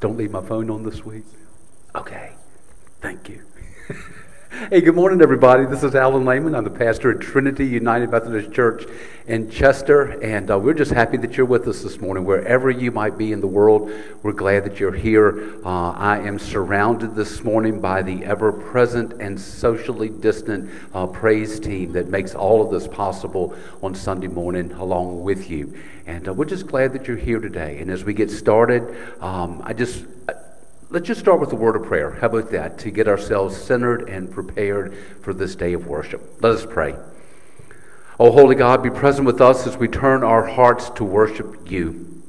Don't leave my phone on this week. Okay. Thank you. Hey, good morning, everybody. This is Alan Lehman. I'm the pastor at Trinity United Methodist Church in Chester, and uh, we're just happy that you're with us this morning. Wherever you might be in the world, we're glad that you're here. Uh, I am surrounded this morning by the ever present and socially distant uh, praise team that makes all of this possible on Sunday morning along with you. And uh, we're just glad that you're here today. And as we get started, um, I just Let's just start with a word of prayer. How about that? To get ourselves centered and prepared for this day of worship. Let us pray. Oh, Holy God, be present with us as we turn our hearts to worship you.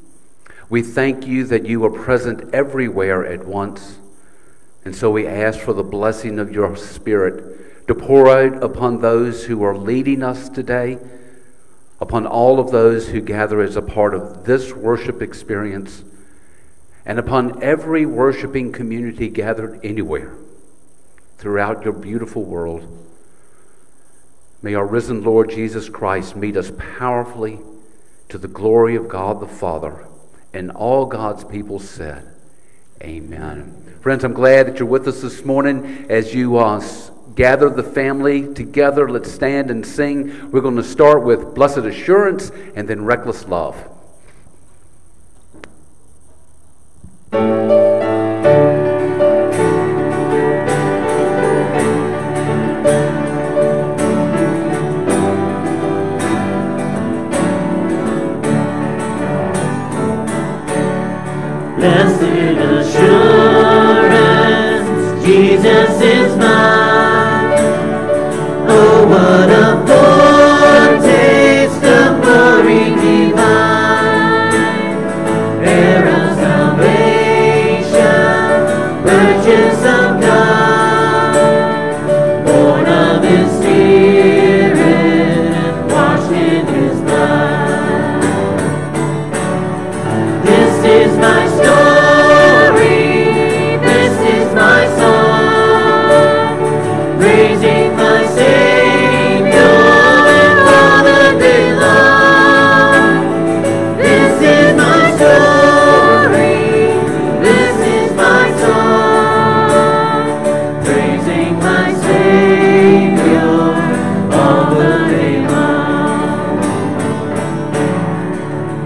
We thank you that you are present everywhere at once. And so we ask for the blessing of your Spirit to pour out upon those who are leading us today, upon all of those who gather as a part of this worship experience and upon every worshiping community gathered anywhere throughout your beautiful world. May our risen Lord Jesus Christ meet us powerfully to the glory of God the Father. And all God's people said, Amen. Friends, I'm glad that you're with us this morning as you uh, gather the family together. Let's stand and sing. We're going to start with Blessed Assurance and then Reckless Love. Jesus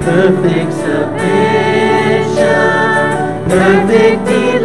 perfect submission, perfect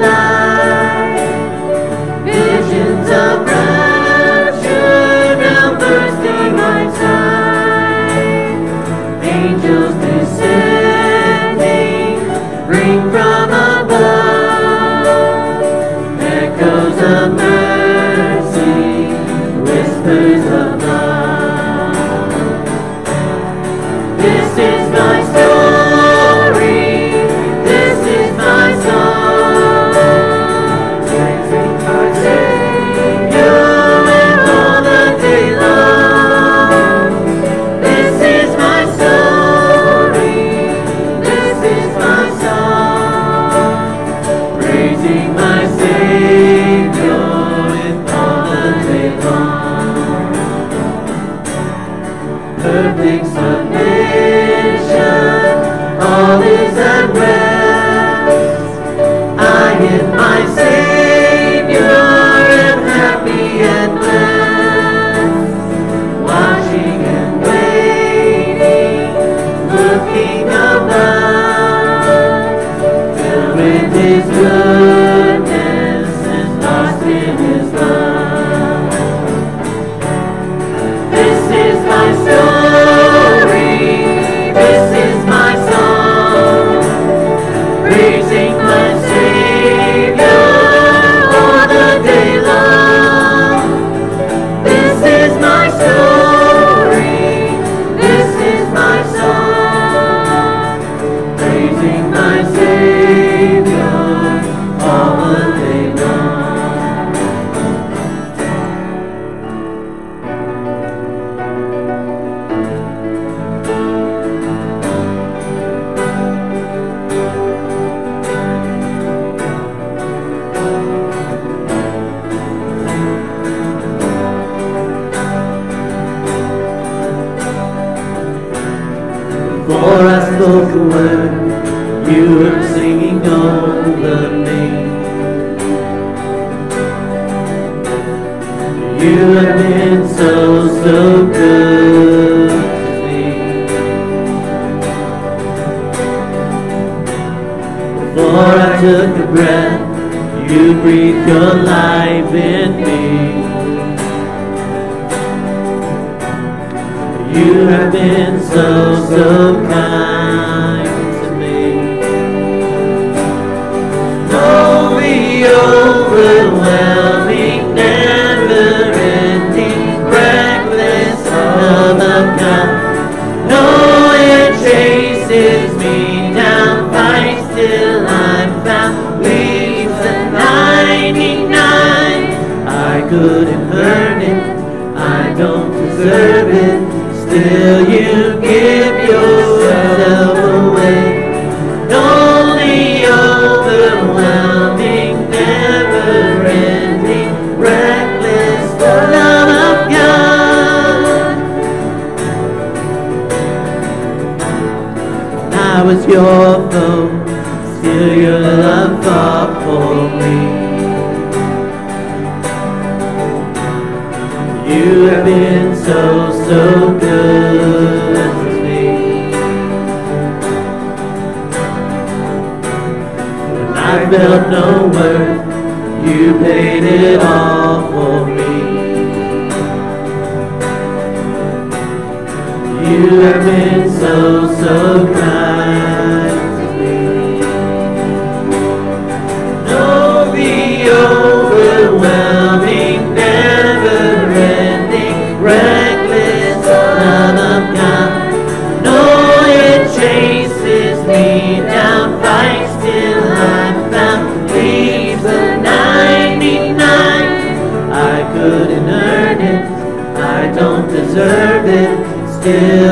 Still,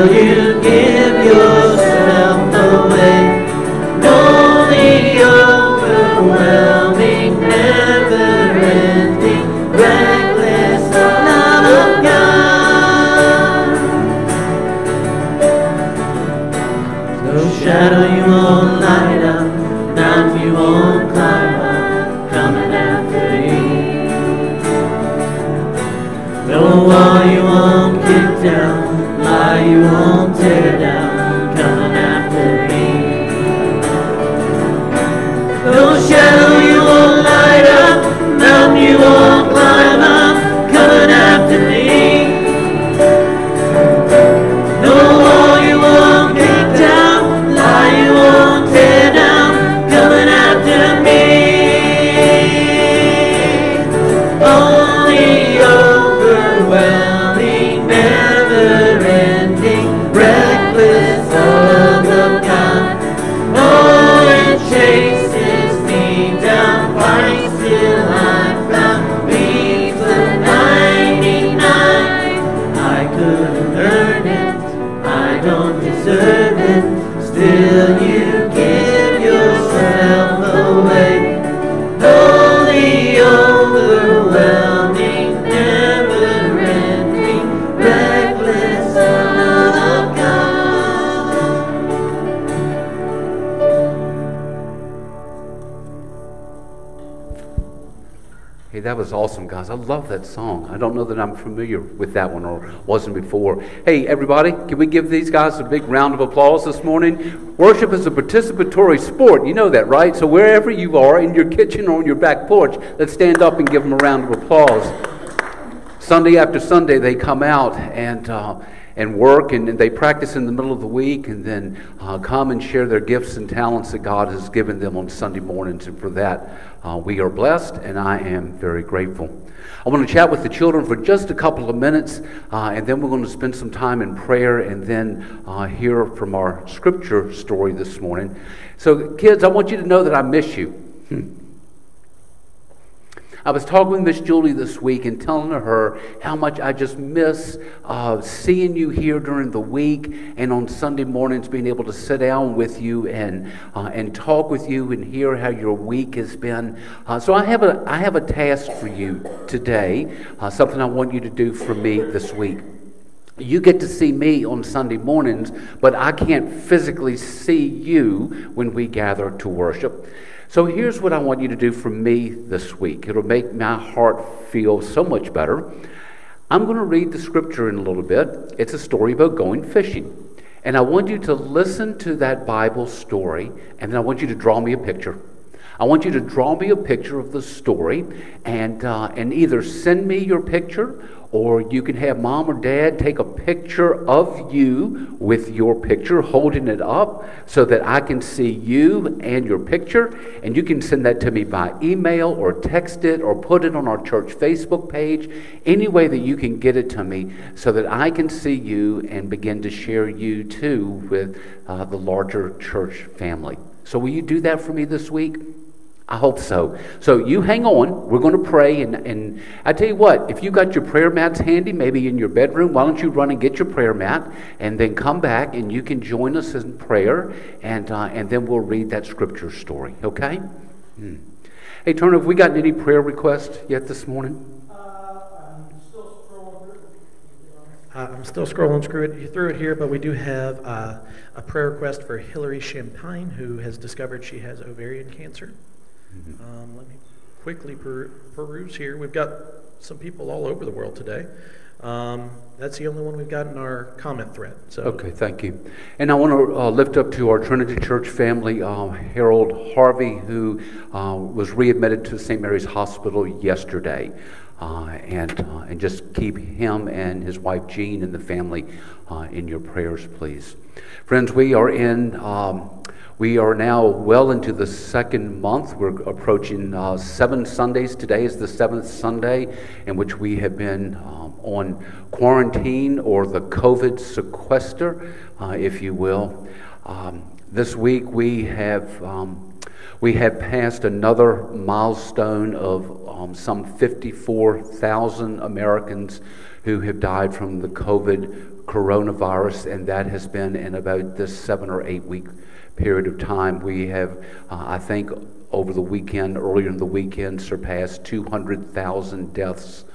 I was awesome, guys. I love that song. I don't know that I'm familiar with that one or wasn't before. Hey, everybody, can we give these guys a big round of applause this morning? Worship is a participatory sport. You know that, right? So wherever you are, in your kitchen or on your back porch, let's stand up and give them a round of applause. Sunday after Sunday, they come out and uh, and work, and, they practice in the middle of the week, and then uh, come and share their gifts and talents that God has given them on Sunday mornings. And for that, uh, we are blessed, and I am very grateful. I want to chat with the children for just a couple of minutes, uh, and then we're going to spend some time in prayer, and then uh, hear from our scripture story this morning. So, kids, I want you to know that I miss you. I was talking with Miss Julie this week and telling her how much I just miss uh, seeing you here during the week and on Sunday mornings being able to sit down with you and uh, and talk with you and hear how your week has been. Uh, so I have a I have a task for you today, uh, something I want you to do for me this week. You get to see me on Sunday mornings, but I can't physically see you when we gather to worship. So here's what I want you to do for me this week. It'll make my heart feel so much better. I'm going to read the scripture in a little bit. It's a story about going fishing. And I want you to listen to that Bible story, and then I want you to draw me a picture. I want you to draw me a picture of the story and, uh, and either send me your picture or you can have mom or dad take a picture of you with your picture, holding it up so that I can see you and your picture. And you can send that to me by email or text it or put it on our church Facebook page, any way that you can get it to me so that I can see you and begin to share you too with uh, the larger church family. So, will you do that for me this week? I hope so. So you hang on. We're going to pray. And, and I tell you what, if you got your prayer mats handy, maybe in your bedroom, why don't you run and get your prayer mat and then come back and you can join us in prayer and, uh, and then we'll read that scripture story. Okay? Hmm. Hey, Turner, have we gotten any prayer requests yet this morning? Uh, I'm still scrolling through it, through it here, but we do have uh, a prayer request for Hillary Champagne, who has discovered she has ovarian cancer. Um, let me quickly per- peruse here. We've got some people all over the world today. Um, that's the only one we've got in our comment thread. So. Okay, thank you. And I want to uh, lift up to our Trinity Church family uh, Harold Harvey, who uh, was readmitted to St. Mary's Hospital yesterday. Uh, and, uh, and just keep him and his wife Jean and the family uh, in your prayers, please. Friends, we are in um, we are now well into the second month. We're approaching uh, seven Sundays. Today is the seventh Sunday in which we have been um, on quarantine or the COVID sequester, uh, if you will. Um, this week we have. Um, we have passed another milestone of um, some 54,000 Americans who have died from the COVID coronavirus, and that has been in about this seven or eight week period of time. We have, uh, I think, over the weekend, earlier in the weekend, surpassed 200,000 deaths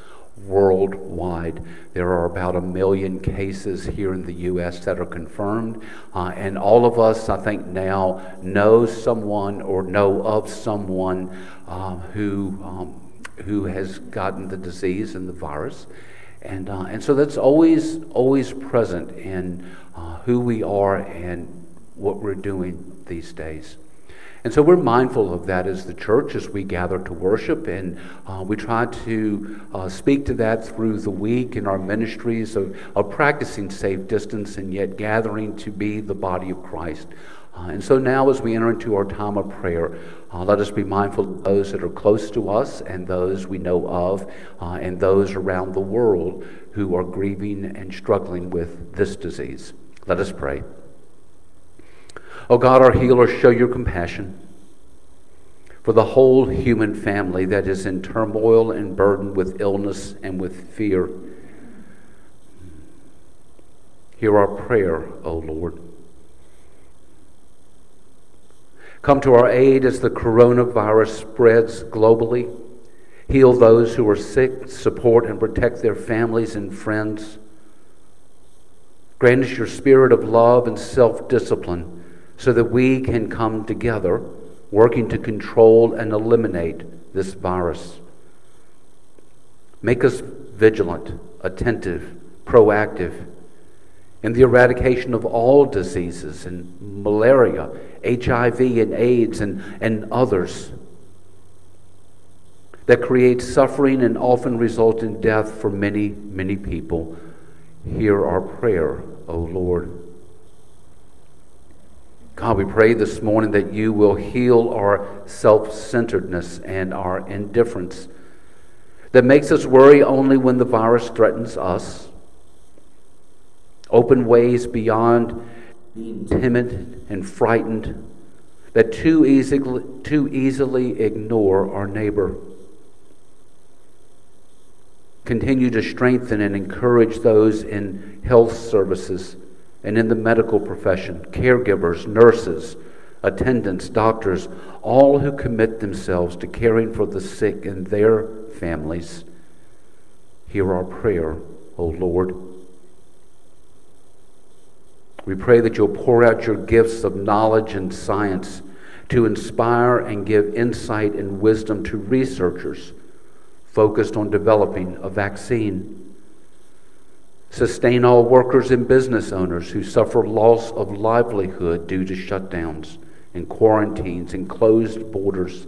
worldwide. There are about a million cases here in the U.S. that are confirmed. Uh, and all of us, I think, now know someone or know of someone uh, who, um, who has gotten the disease and the virus. And, uh, and so that's always, always present in uh, who we are and what we're doing these days. And so we're mindful of that as the church as we gather to worship, and uh, we try to uh, speak to that through the week in our ministries of, of practicing safe distance and yet gathering to be the body of Christ. Uh, and so now, as we enter into our time of prayer, uh, let us be mindful of those that are close to us and those we know of, uh, and those around the world who are grieving and struggling with this disease. Let us pray. O oh God, our healer, show your compassion for the whole human family that is in turmoil and burdened with illness and with fear. Hear our prayer, O Lord. Come to our aid as the coronavirus spreads globally. Heal those who are sick, support and protect their families and friends. Grant us your spirit of love and self discipline so that we can come together working to control and eliminate this virus. Make us vigilant, attentive, proactive in the eradication of all diseases and malaria, HIV and AIDS and, and others that create suffering and often result in death for many, many people. Hear our prayer, O Lord. God, we pray this morning that you will heal our self centeredness and our indifference that makes us worry only when the virus threatens us. Open ways beyond being timid and frightened that too easily, too easily ignore our neighbor. Continue to strengthen and encourage those in health services and in the medical profession, caregivers, nurses, attendants, doctors, all who commit themselves to caring for the sick and their families. Hear our prayer, O Lord. We pray that you'll pour out your gifts of knowledge and science to inspire and give insight and wisdom to researchers focused on developing a vaccine Sustain all workers and business owners who suffer loss of livelihood due to shutdowns and quarantines and closed borders.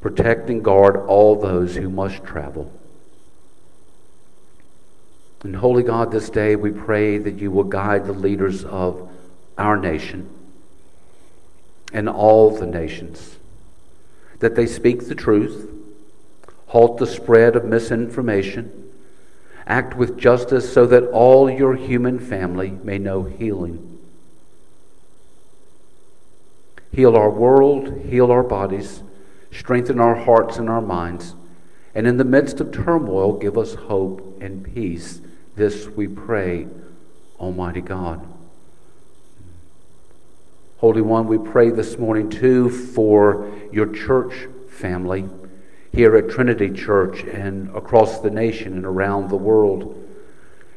Protect and guard all those who must travel. And Holy God, this day we pray that you will guide the leaders of our nation and all the nations, that they speak the truth, halt the spread of misinformation, act with justice so that all your human family may know healing. Heal our world, heal our bodies, strengthen our hearts and our minds, and in the midst of turmoil, give us hope and peace. This we pray, Almighty God. Holy One, we pray this morning too for your church family here at Trinity Church and across the nation and around the world.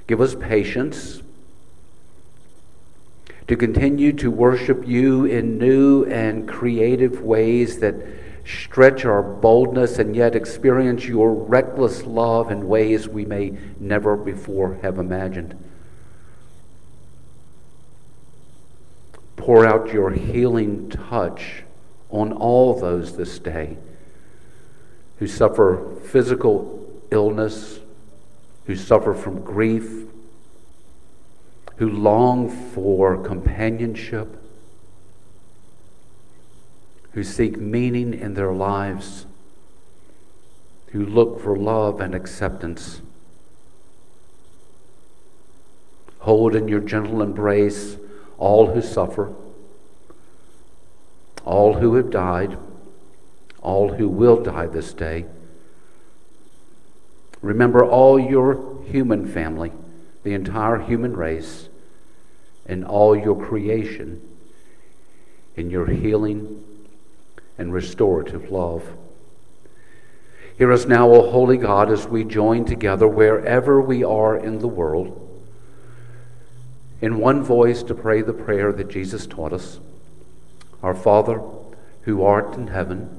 Give us patience to continue to worship you in new and creative ways that stretch our boldness and yet experience your reckless love in ways we may never before have imagined. Pour out your healing touch on all those this day who suffer physical illness, who suffer from grief, who long for companionship, who seek meaning in their lives, who look for love and acceptance. Hold in your gentle embrace all who suffer, all who have died all who will die this day. Remember all your human family, the entire human race, and all your creation in your healing and restorative love. Hear us now, O Holy God, as we join together wherever we are in the world, in one voice to pray the prayer that Jesus taught us Our Father, who art in heaven,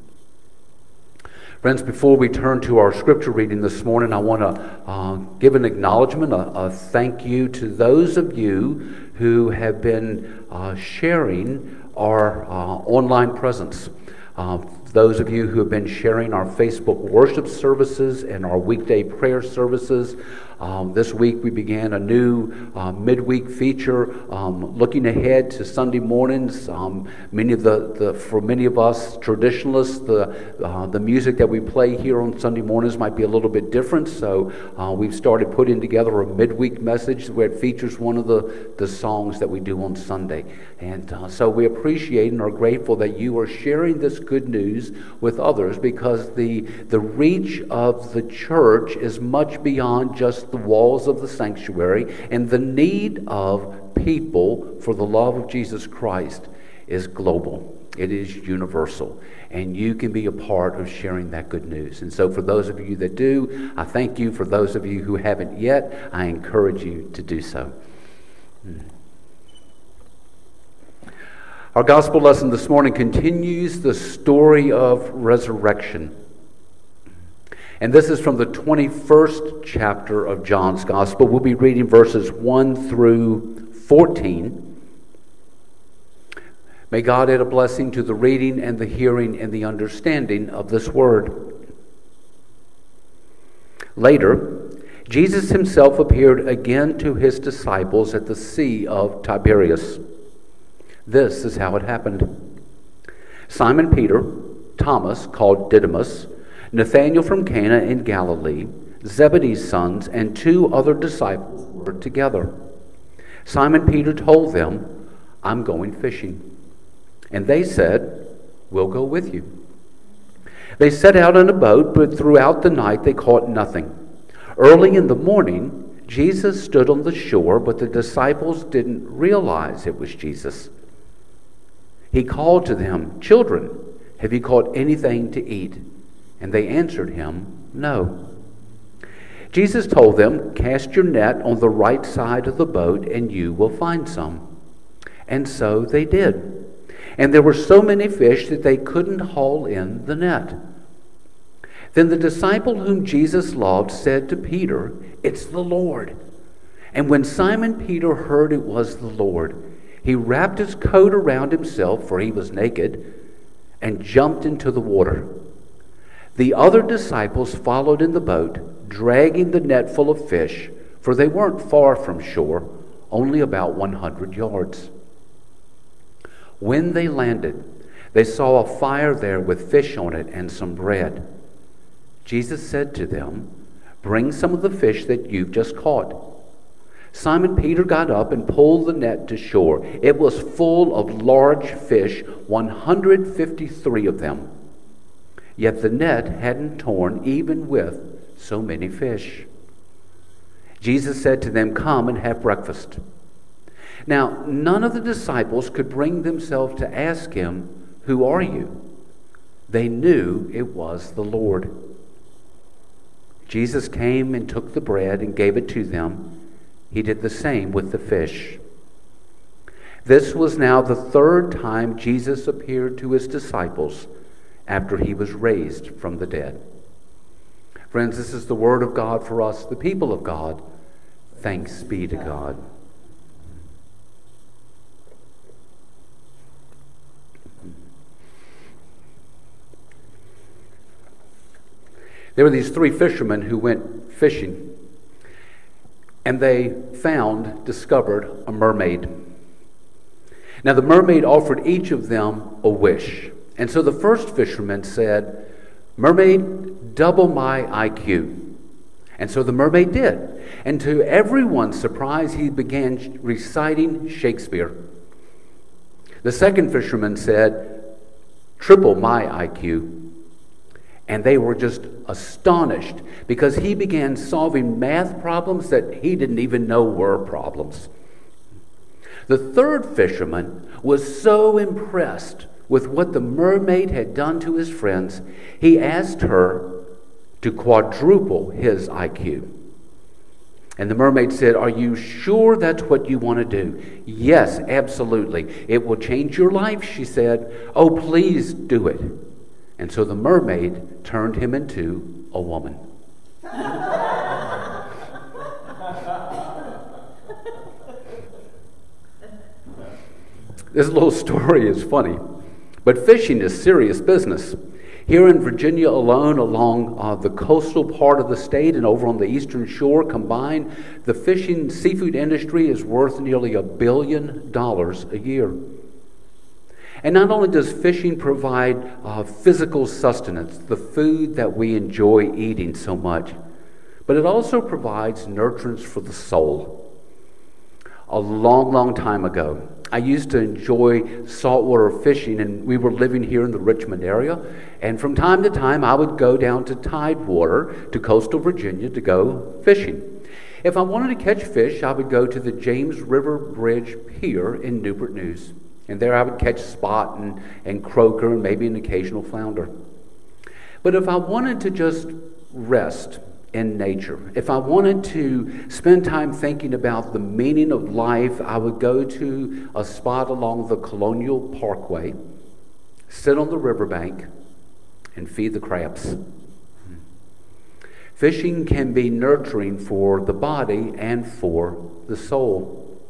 Friends, before we turn to our scripture reading this morning, I want to uh, give an acknowledgement, a, a, thank you to those of you who have been uh, sharing our uh, online presence. Uh, those of you who have been sharing our Facebook worship services and our weekday prayer services. Um, this week we began a new uh, midweek feature um, looking ahead to Sunday mornings. Um, many of the, the, for many of us traditionalists, the, uh, the music that we play here on Sunday mornings might be a little bit different. So uh, we've started putting together a midweek message where it features one of the, the songs that we do on Sunday. And uh, so we appreciate and are grateful that you are sharing this good news with others because the, the reach of the church is much beyond just the walls of the sanctuary, and the need of people for the love of Jesus Christ is global. It is universal. And you can be a part of sharing that good news. And so, for those of you that do, I thank you. For those of you who haven't yet, I encourage you to do so. Hmm. Our gospel lesson this morning continues the story of resurrection. And this is from the 21st chapter of John's Gospel. We'll be reading verses 1 through 14. May God add a blessing to the reading and the hearing and the understanding of this word. Later, Jesus himself appeared again to his disciples at the Sea of Tiberias. This is how it happened Simon Peter, Thomas, called Didymus, Nathanael from Cana in Galilee, Zebedee's sons, and two other disciples were together. Simon Peter told them, I'm going fishing. And they said, We'll go with you. They set out in a boat, but throughout the night they caught nothing. Early in the morning, Jesus stood on the shore, but the disciples didn't realize it was Jesus. He called to them, Children, have you caught anything to eat? And they answered him, No. Jesus told them, Cast your net on the right side of the boat, and you will find some. And so they did. And there were so many fish that they couldn't haul in the net. Then the disciple whom Jesus loved said to Peter, It's the Lord. And when Simon Peter heard it was the Lord, he wrapped his coat around himself, for he was naked, and jumped into the water. The other disciples followed in the boat, dragging the net full of fish, for they weren't far from shore, only about 100 yards. When they landed, they saw a fire there with fish on it and some bread. Jesus said to them, Bring some of the fish that you've just caught. Simon Peter got up and pulled the net to shore. It was full of large fish, 153 of them. Yet the net hadn't torn, even with so many fish. Jesus said to them, Come and have breakfast. Now, none of the disciples could bring themselves to ask him, Who are you? They knew it was the Lord. Jesus came and took the bread and gave it to them. He did the same with the fish. This was now the third time Jesus appeared to his disciples after he was raised from the dead. Friends, this is the word of God for us, the people of God. Thanks be to God. There were these three fishermen who went fishing, and they found, discovered a mermaid. Now, the mermaid offered each of them a wish. And so the first fisherman said, Mermaid, double my IQ. And so the mermaid did. And to everyone's surprise, he began reciting Shakespeare. The second fisherman said, Triple my IQ. And they were just astonished because he began solving math problems that he didn't even know were problems. The third fisherman was so impressed with what the mermaid had done to his friends, he asked her to quadruple his IQ. And the mermaid said, Are you sure that's what you want to do? Yes, absolutely. It will change your life, she said. Oh, please do it. And so the mermaid turned him into a woman. this little story is funny, but fishing is serious business. Here in Virginia alone, along uh, the coastal part of the state and over on the eastern shore combined, the fishing seafood industry is worth nearly a billion dollars a year. And not only does fishing provide uh, physical sustenance, the food that we enjoy eating so much, but it also provides nurturance for the soul. A long, long time ago, I used to enjoy saltwater fishing, and we were living here in the Richmond area. And from time to time, I would go down to Tidewater to coastal Virginia to go fishing. If I wanted to catch fish, I would go to the James River Bridge Pier in Newport News. And there I would catch spot and, and croaker and maybe an occasional flounder. But if I wanted to just rest in nature, if I wanted to spend time thinking about the meaning of life, I would go to a spot along the Colonial Parkway, sit on the riverbank, and feed the crabs. Fishing can be nurturing for the body and for the soul.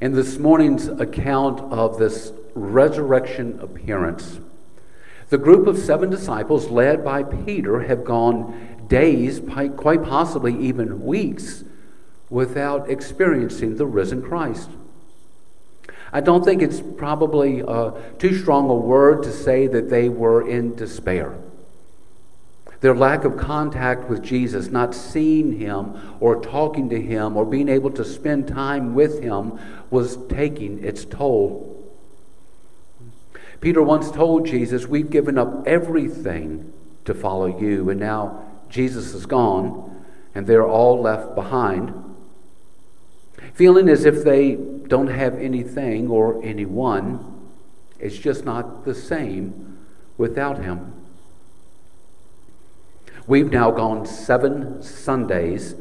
In this morning's account of this resurrection appearance, the group of seven disciples, led by Peter, have gone days, quite possibly even weeks, without experiencing the risen Christ. I don't think it's probably uh, too strong a word to say that they were in despair. Their lack of contact with Jesus, not seeing him or talking to him or being able to spend time with him, was taking its toll. Peter once told Jesus, We've given up everything to follow you, and now Jesus is gone, and they're all left behind, feeling as if they don't have anything or anyone. It's just not the same without him. We've now gone seven Sundays,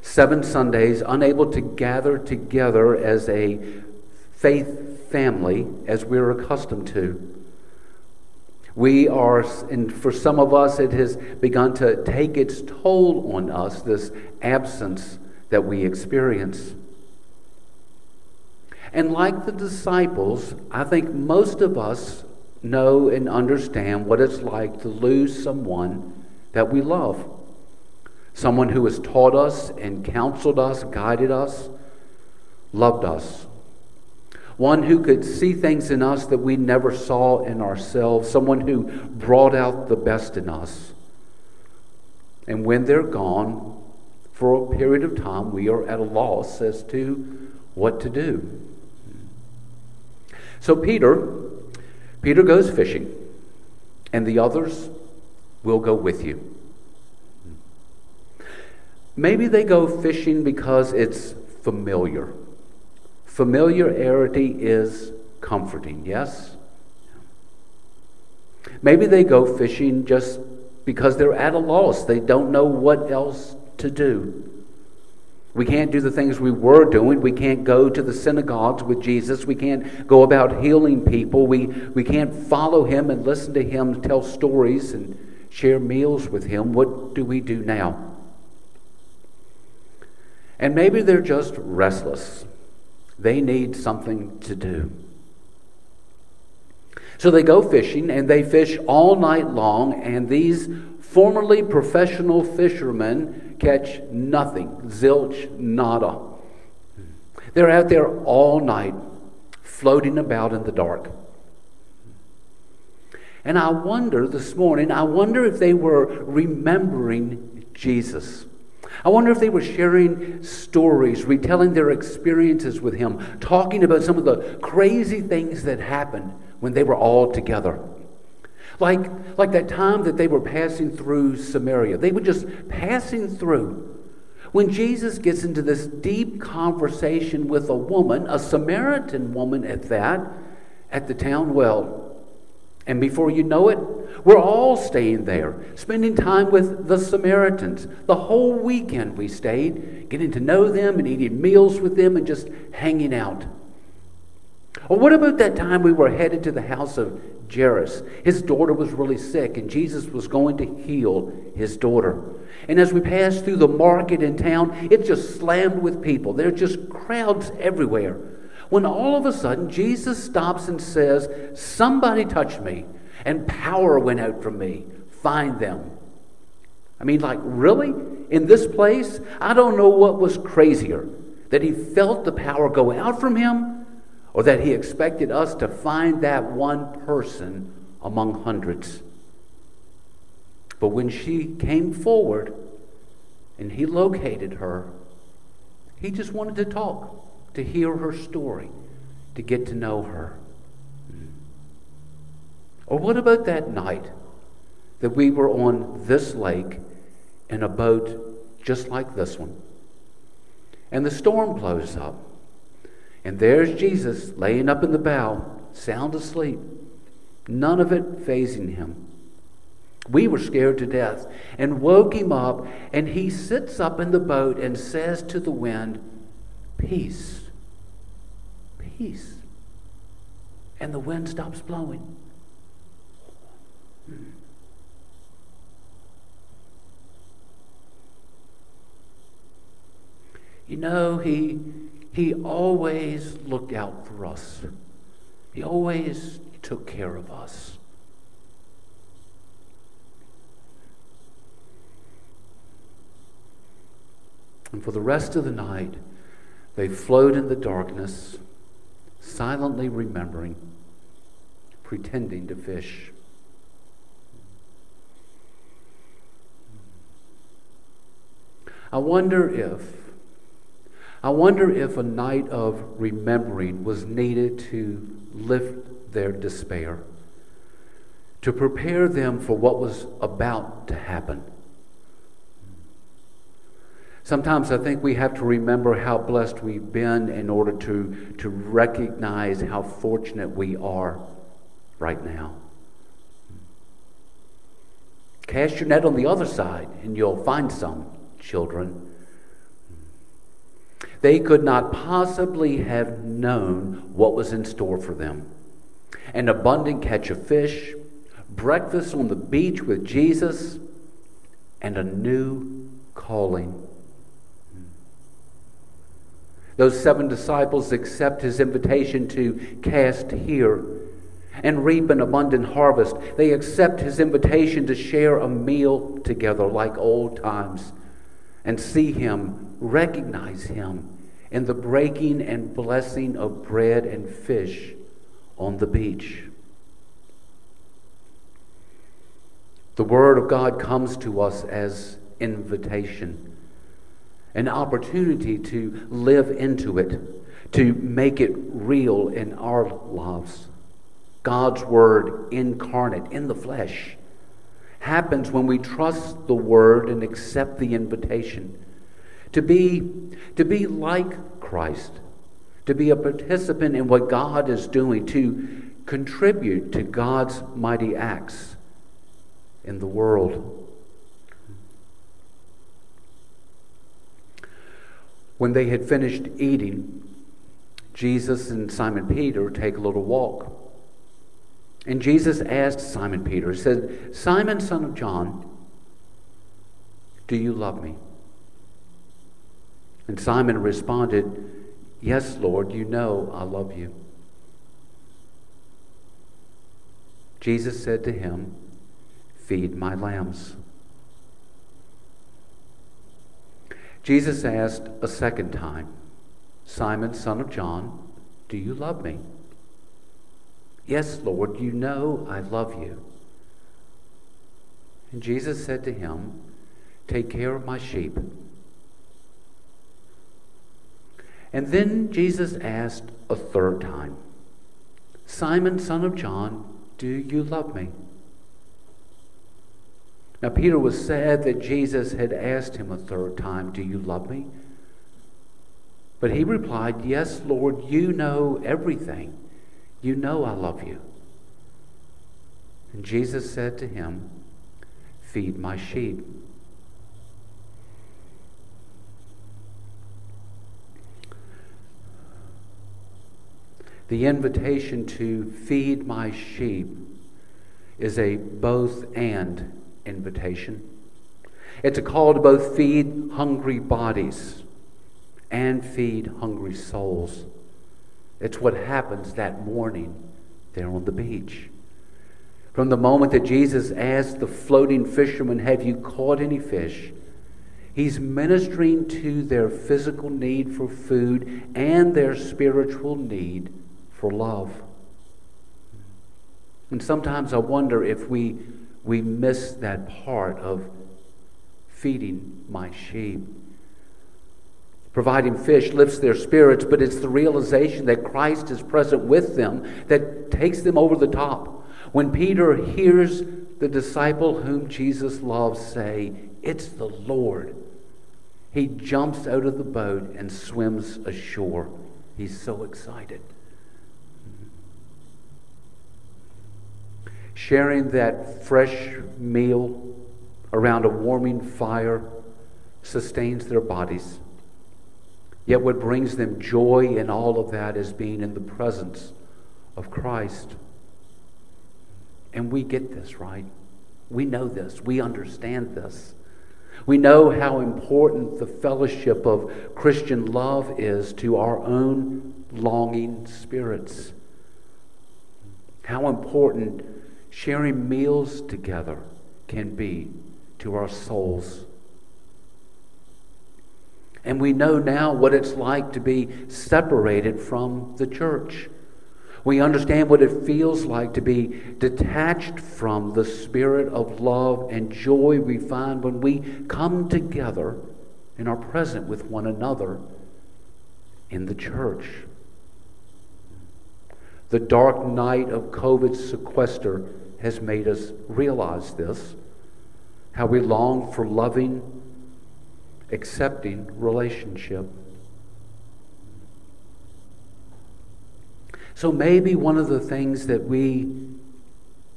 seven Sundays, unable to gather together as a faith family as we're accustomed to. We are, and for some of us, it has begun to take its toll on us, this absence that we experience. And like the disciples, I think most of us know and understand what it's like to lose someone that we love. Someone who has taught us and counseled us, guided us, loved us one who could see things in us that we never saw in ourselves, someone who brought out the best in us. And when they're gone, for a period of time, we are at a loss as to what to do. So Peter, Peter goes fishing, and the others will go with you. Maybe they go fishing because it's familiar. Familiarity is comforting, yes? Maybe they go fishing just because they're at a loss. They don't know what else to do. We can't do the things we were doing. We can't go to the synagogues with Jesus. We can't go about healing people. We, we can't follow him and listen to him tell stories and share meals with him. What do we do now? And maybe they're just restless. They need something to do. So they go fishing and they fish all night long, and these formerly professional fishermen catch nothing zilch, nada. They're out there all night, floating about in the dark. And I wonder this morning, I wonder if they were remembering Jesus. I wonder if they were sharing stories, retelling their experiences with him, talking about some of the crazy things that happened when they were all together. Like, like that time that they were passing through Samaria. They were just passing through. When Jesus gets into this deep conversation with a woman, a Samaritan woman at that, at the town well, and before you know it, we're all staying there, spending time with the Samaritans. The whole weekend we stayed, getting to know them and eating meals with them and just hanging out. Or what about that time we were headed to the house of Jairus? His daughter was really sick, and Jesus was going to heal his daughter. And as we passed through the market in town, it just slammed with people. There are just crowds everywhere when all of a sudden Jesus stops and says, Somebody touched me, and power went out from me. Find them. I mean, like, really? In this place? I don't know what was crazier that he felt the power go out from him, or that he expected us to find that one person among hundreds. But when she came forward and he located her, he just wanted to talk to hear her story, to get to know her. Or what about that night that we were on this lake in a boat just like this one? And the storm blows up. And there's Jesus laying up in the bow, sound asleep, none of it fazing him. We were scared to death and woke him up, and he sits up in the boat and says to the wind, Peace peace. And the wind stops blowing. Hmm. You know, he, he always looked out for us. He always took care of us. And for the rest of the night, they flowed in the darkness silently remembering, pretending to fish. I wonder if I wonder if a night of remembering was needed to lift their despair, to prepare them for what was about to happen. Sometimes I think we have to remember how blessed we've been in order to, to recognize how fortunate we are right now. Cast your net on the other side, and you'll find some children. They could not possibly have known what was in store for them. An abundant catch of fish, breakfast on the beach with Jesus, and a new calling. Those seven disciples accept his invitation to cast here and reap an abundant harvest. They accept his invitation to share a meal together like old times and see him, recognize him in the breaking and blessing of bread and fish on the beach. The Word of God comes to us as invitation, an opportunity to live into it, to make it real in our lives. God's Word incarnate in the flesh happens when we trust the Word and accept the invitation to be, to be like Christ, to be a participant in what God is doing, to contribute to God's mighty acts in the world. When they had finished eating, Jesus and Simon Peter take a little walk. And Jesus asked Simon Peter, He said, Simon, son of John, do you love me? And Simon responded, Yes, Lord, you know I love you. Jesus said to him, Feed my lambs. Jesus asked a second time, Simon, son of John, do you love me? Yes, Lord, you know I love you. And Jesus said to him, Take care of my sheep. And then Jesus asked a third time, Simon, son of John, do you love me? Now, Peter was sad that Jesus had asked him a third time, Do you love me? But he replied, Yes, Lord, you know everything. You know I love you. And Jesus said to him, Feed my sheep. The invitation to feed my sheep is a both and invitation. It's a call to both feed hungry bodies and feed hungry souls. It's what happens that morning there on the beach. From the moment that Jesus asked the floating fishermen, Have you caught any fish? He's ministering to their physical need for food and their spiritual need for love. And sometimes I wonder if we, we miss that part of feeding my sheep. Providing fish lifts their spirits, but it's the realization that Christ is present with them that takes them over the top. When Peter hears the disciple whom Jesus loves say, It's the Lord, he jumps out of the boat and swims ashore. He's so excited. Sharing that fresh meal around a warming fire sustains their bodies. Yet what brings them joy in all of that is being in the presence of Christ. And we get this, right? We know this. We understand this. We know how important the fellowship of Christian love is to our own longing spirits. How important sharing meals together can be to our souls. And we know now what it's like to be separated from the church. We understand what it feels like to be detached from the spirit of love and joy we find when we come together and are present with one another in the church. The dark night of COVID sequester has made us realize this how we long for loving accepting relationship. So maybe one of the things that we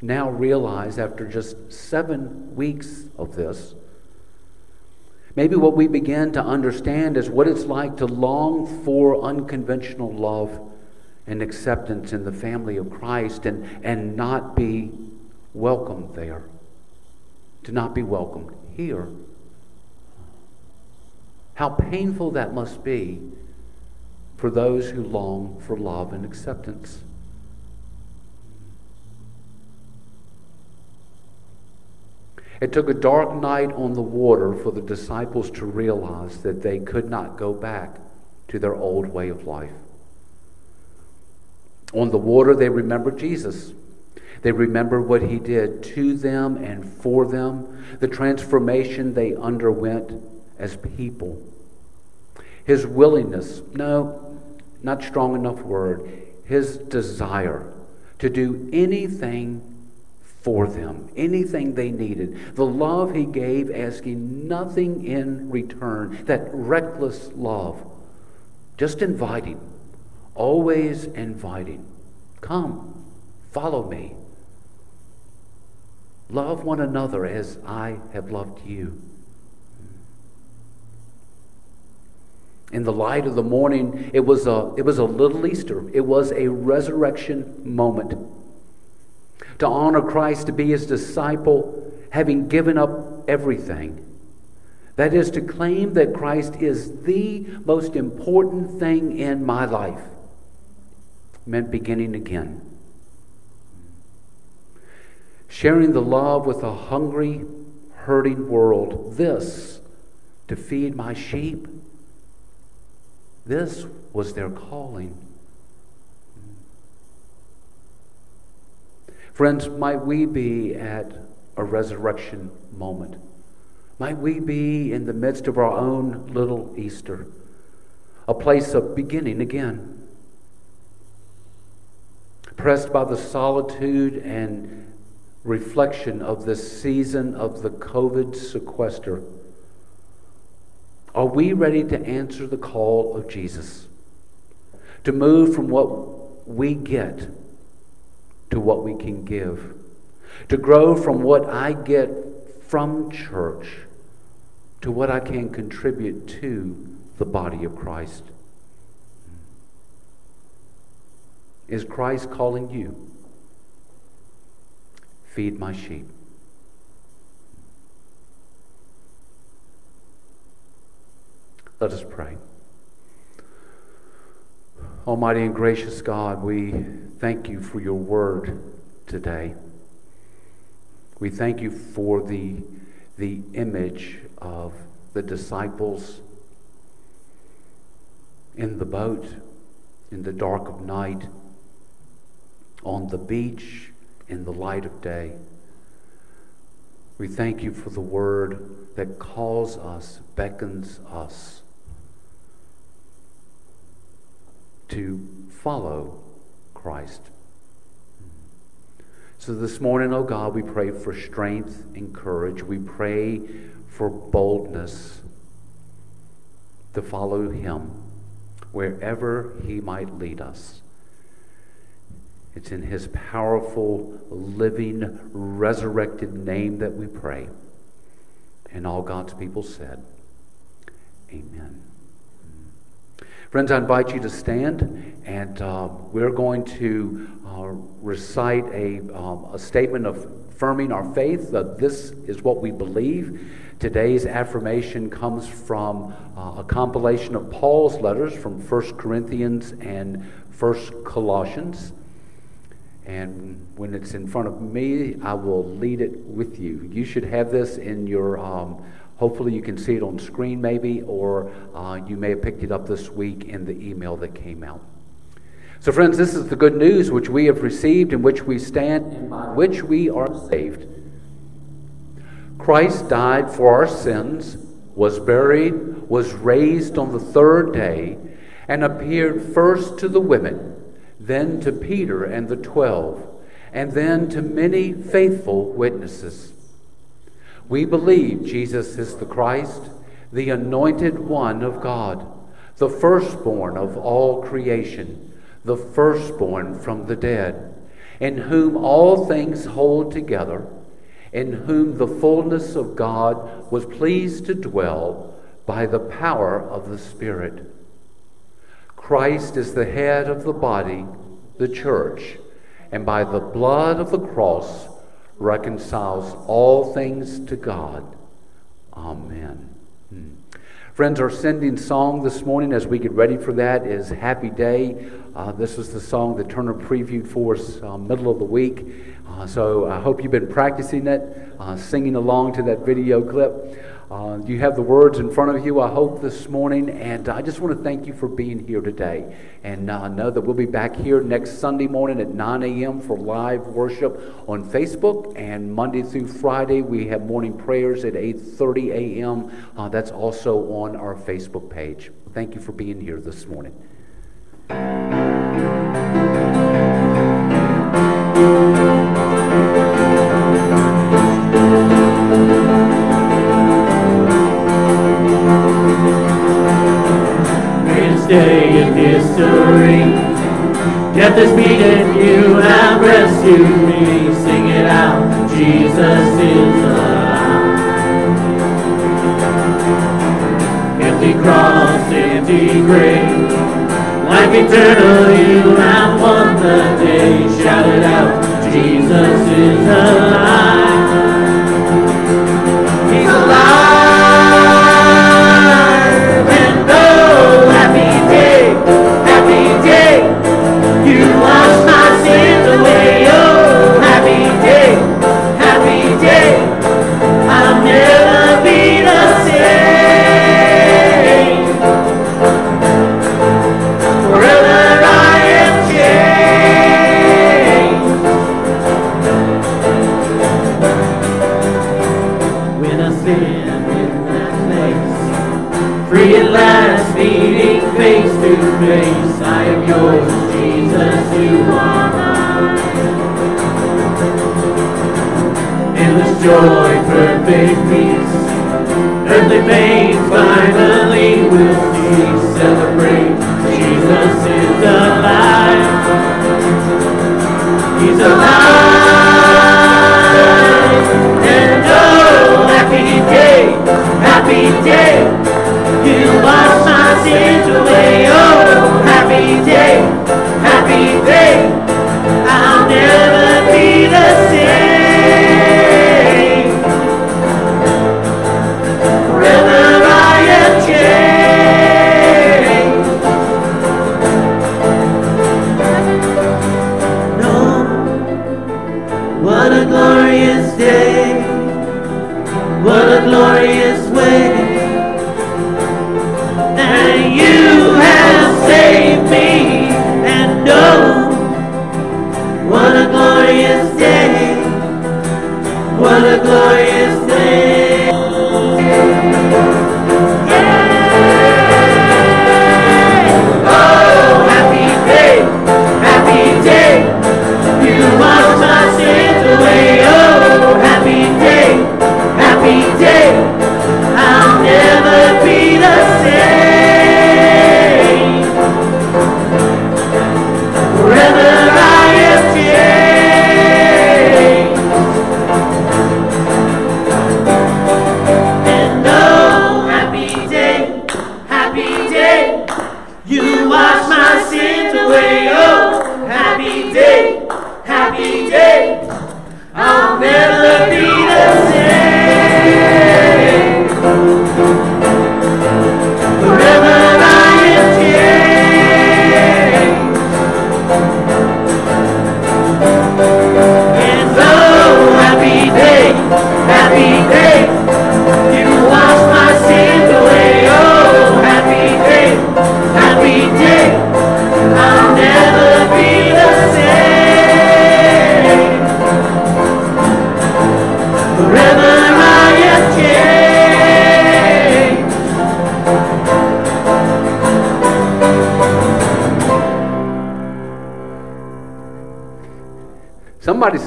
now realize after just seven weeks of this, maybe what we begin to understand is what it's like to long for unconventional love and acceptance in the family of Christ and, and not be welcomed there, to not be welcomed here. How painful that must be for those who long for love and acceptance. It took a dark night on the water for the disciples to realize that they could not go back to their old way of life. On the water, they remembered Jesus. They remember what he did to them and for them, the transformation they underwent as people. His willingness, no, not strong enough word, his desire to do anything for them, anything they needed. The love he gave, asking nothing in return, that reckless love, just inviting, always inviting. Come, follow me. Love one another as I have loved you. In the light of the morning, it was a, it was a little Easter. It was a resurrection moment. To honor Christ, to be his disciple, having given up everything. That is to claim that Christ is the most important thing in my life. Meant beginning again. Sharing the love with a hungry, hurting world. This, to feed my sheep this was their calling. Friends, might we be at a resurrection moment? Might we be in the midst of our own little Easter, a place of beginning again? Pressed by the solitude and reflection of this season of the COVID sequester are we ready to answer the call of Jesus? To move from what we get to what we can give? To grow from what I get from church to what I can contribute to the body of Christ? Is Christ calling you? Feed my sheep. Let us pray. Almighty and gracious God, we thank you for your word today. We thank you for the, the image of the disciples in the boat, in the dark of night, on the beach, in the light of day. We thank you for the word that calls us, beckons us to follow Christ. So this morning, oh God, we pray for strength and courage. We pray for boldness to follow Him wherever He might lead us. It's in His powerful, living, resurrected name that we pray. And all God's people said, Amen. Friends, I invite you to stand, and uh, we're going to uh, recite a, um, a statement of affirming our faith that this is what we believe. Today's affirmation comes from uh, a compilation of Paul's letters from 1 Corinthians and 1 Colossians. And when it's in front of me, I will lead it with you. You should have this in your um, Hopefully, you can see it on screen, maybe, or uh, you may have picked it up this week in the email that came out. So, friends, this is the good news which we have received, in which we stand, and by which we are saved. Christ died for our sins, was buried, was raised on the third day, and appeared first to the women, then to Peter and the twelve, and then to many faithful witnesses. We believe Jesus is the Christ, the anointed one of God, the firstborn of all creation, the firstborn from the dead, in whom all things hold together, in whom the fullness of God was pleased to dwell by the power of the Spirit. Christ is the head of the body, the church, and by the blood of the cross reconciles all things to God. Amen. Hmm. Friends, our sending song this morning as we get ready for that is Happy Day. Uh, this is the song that Turner previewed for us uh, middle of the week. Uh, so I hope you've been practicing it, uh, singing along to that video clip. Uh, you have the words in front of you, I hope, this morning. And I just want to thank you for being here today. And uh, know that we'll be back here next Sunday morning at 9 a.m. for live worship on Facebook. And Monday through Friday, we have morning prayers at 8.30 a.m. Uh, that's also on our Facebook page. Thank you for being here this morning. Death is beaten, you have rescued me. Sing it out, Jesus is alive. Empty cross, empty grave. Life eternal, you have won the day. Shout it out, Jesus is alive. Joy, perfect peace,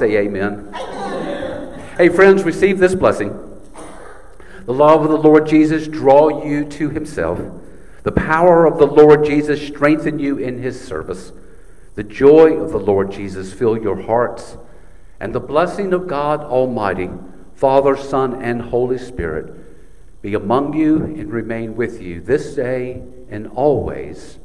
say amen. Hey, friends, receive this blessing. The love of the Lord Jesus draw you to himself. The power of the Lord Jesus strengthen you in his service. The joy of the Lord Jesus fill your hearts. And the blessing of God Almighty, Father, Son, and Holy Spirit be among you and remain with you this day and always. Amen.